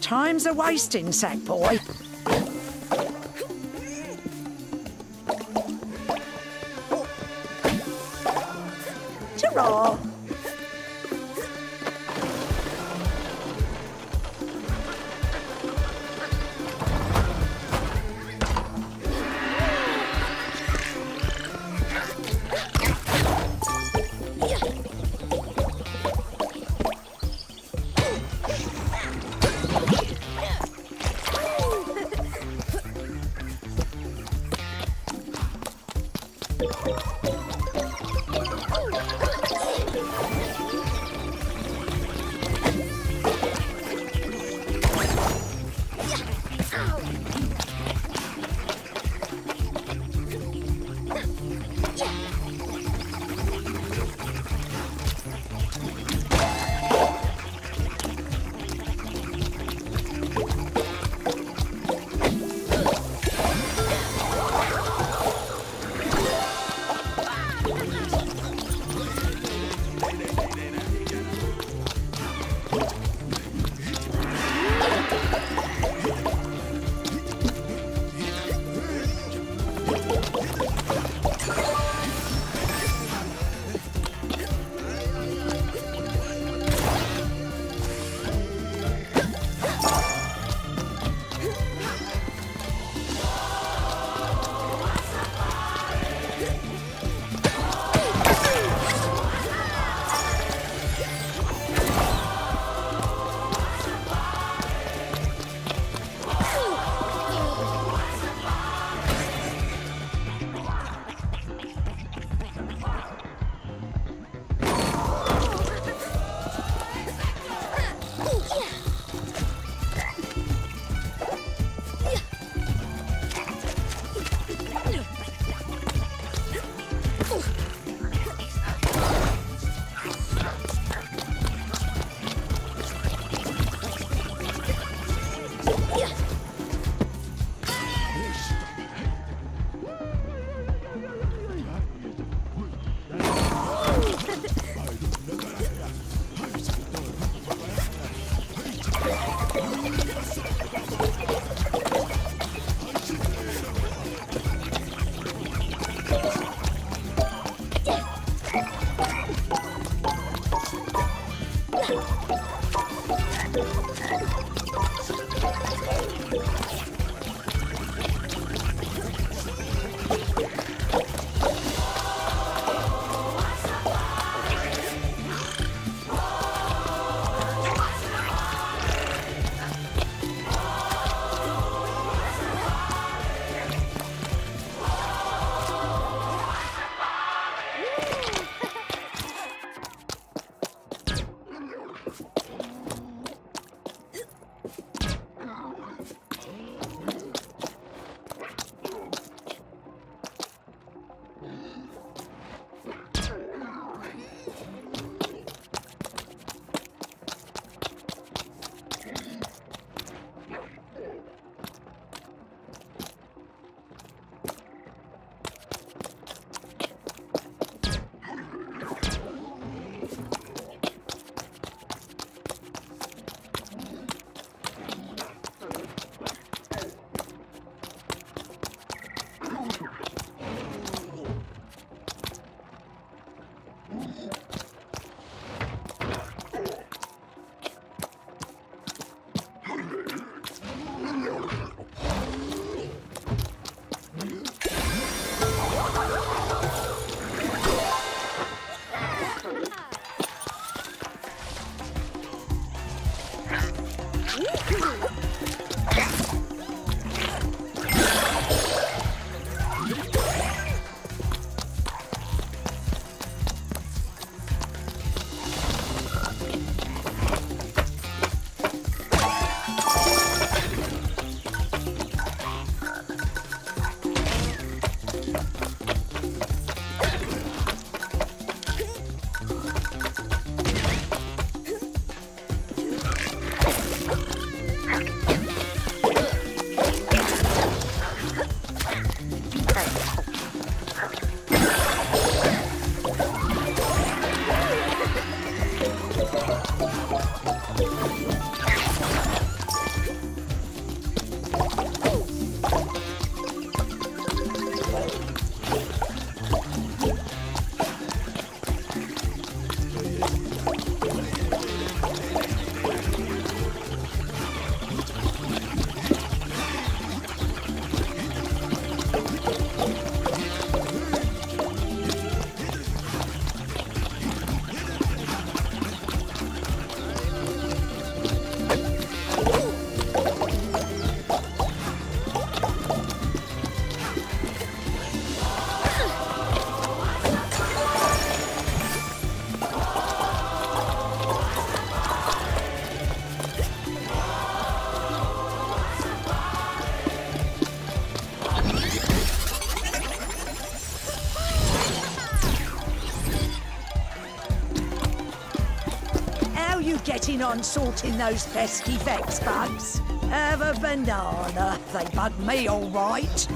Time's a wasting, Sackboy. On sorting those pesky vex bugs? Have a banana. They bug me all right.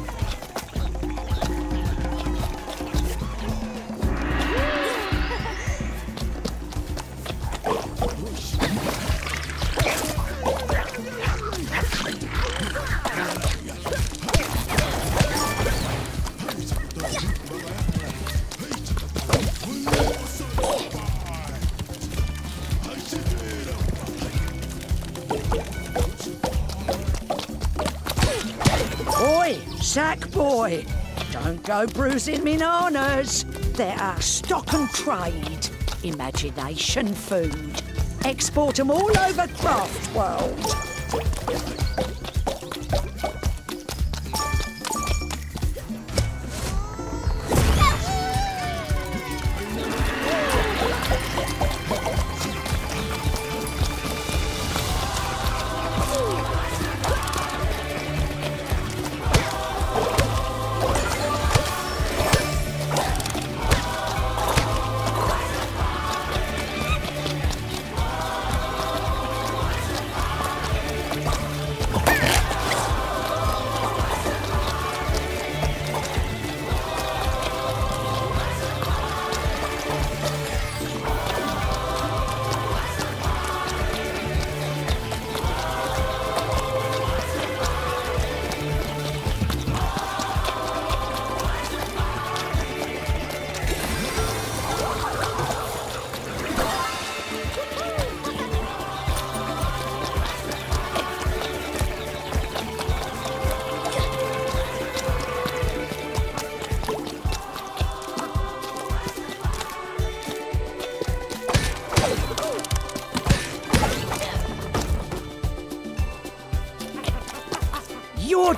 Sack boy. Don't go bruising me nanas. They're our stock and trade. Imagination food. Export 'em all over Craftworld.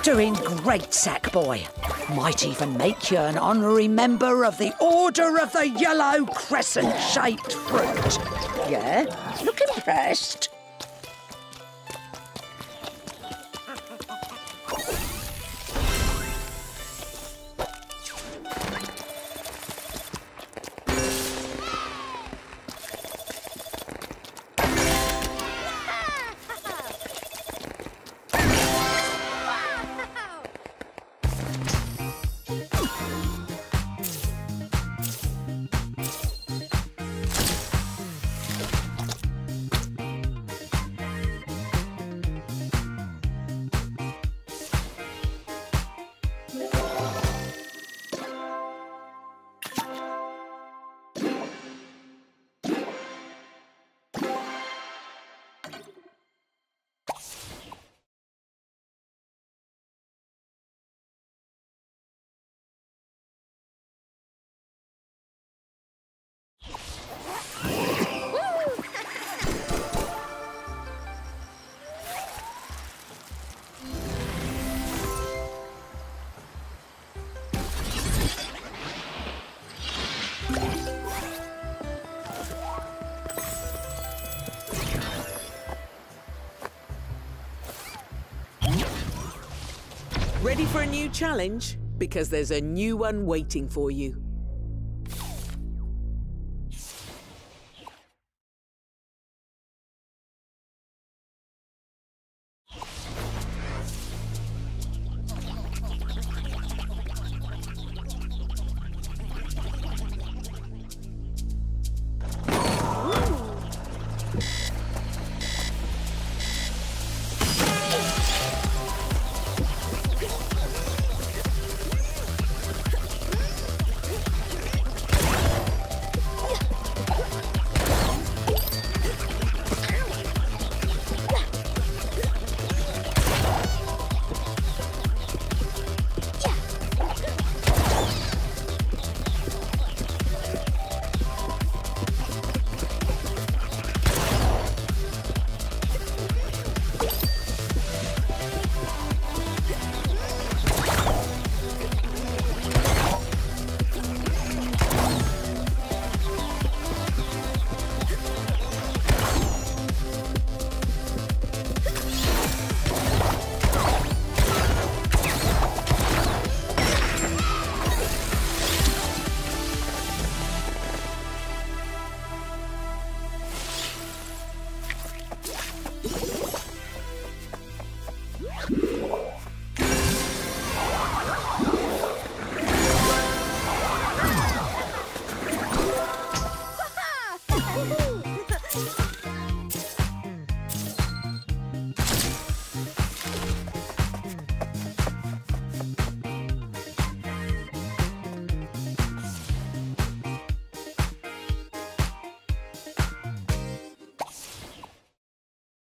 Doing great, Sackboy. Might even make you an honorary member of the Order of the Yellow Crescent shaped fruit. Yeah? Look impressed. Ready for a new challenge? Because there's a new one waiting for you.